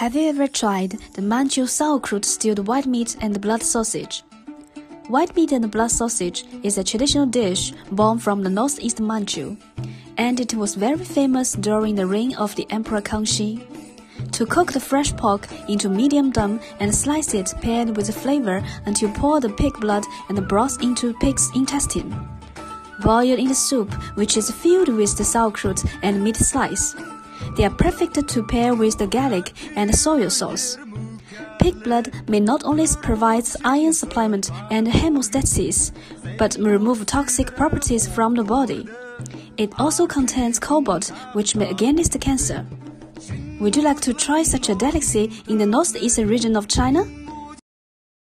Have you ever tried the Manchu sauerkraut stewed white meat and blood sausage? White meat and blood sausage is a traditional dish born from the northeast Manchu, and it was very famous during the reign of the Emperor Kangxi. To cook the fresh pork into medium done and slice it paired with flavor until pour the pig blood and the broth into pig's intestine. Boil in the soup, which is filled with the sauerkraut and meat slice. They are perfect to pair with the garlic and soy sauce. Pig blood may not only provide iron supplement and hemostasis, but remove toxic properties from the body. It also contains cobalt, which may against cancer. Would you like to try such a delicacy in the northeast region of China?